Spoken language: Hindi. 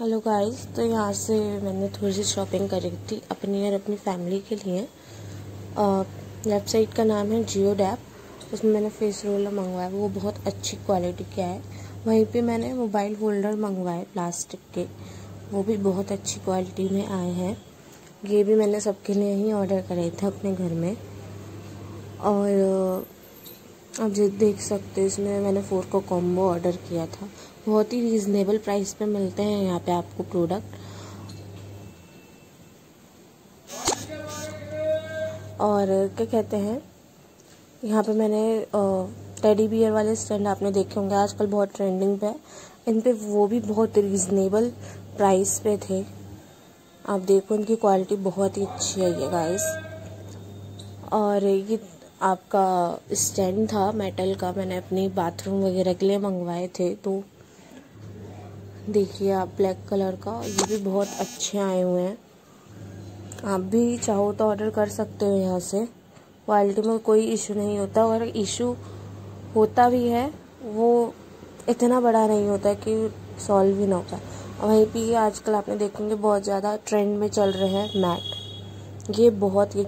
हेलो गाइस तो यहाँ से मैंने थोड़ी सी शॉपिंग करी थी अपनी और अपनी फैमिली के लिए। वेबसाइट का नाम है जियो डैप उसमें मैंने फेस रोलर मंगवाया। वो बहुत अच्छी क्वालिटी का है वहीं पे मैंने मोबाइल होल्डर मंगवाए प्लास्टिक के। वो भी बहुत अच्छी क्वालिटी में आए हैं। ये भी मैंने सबके लिए ही ऑर्डर करे थे अपने घर में। और आप जो देख सकते हो इसमें मैंने फोर को कॉम्बो ऑर्डर किया था। बहुत ही रीज़नेबल प्राइस पे मिलते हैं यहाँ पे आपको प्रोडक्ट और, क्या कहते हैं? यहाँ पे मैंने टेडी बियर वाले स्टैंड आपने देखे होंगे, आजकल बहुत ट्रेंडिंग पे है। इन पे वो भी बहुत रीज़नेबल प्राइस पे थे। आप देखो, इनकी क्वालिटी बहुत ही अच्छी है ये गाइस और ये आपका स्टैंड था मेटल का, मैंने अपनी बाथरूम वगैरह के लिए मंगवाए थे तो देखिए आप ब्लैक कलर का, ये भी बहुत अच्छे आए हुए हैं। आप भी चाहो तो ऑर्डर कर सकते हो यहाँ से। क्वालिटी में कोई इशू नहीं होता, और इशू होता भी है, वो इतना बड़ा नहीं होता कि सॉल्व भी ना होता वहीं पे आजकल आपने देखेंगे बहुत ज़्यादा ट्रेंड में चल रहे हैं मैट ये बहुत ही